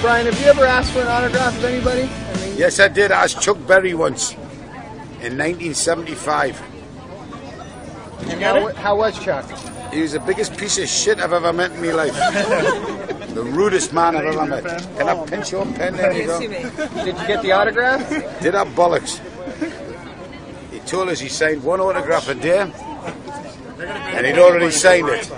Brian, have you ever asked for an autograph of anybody? I mean, Yes, I did ask Chuck Berry once in 1975. and how, how was Chuck? He was the biggest piece of shit I've ever met in my life. the rudest man I've ever met. Can I pinch your pen? There you go. Did you get the autograph? Did I bollocks. He told us he signed one autograph a day, and he'd already signed it.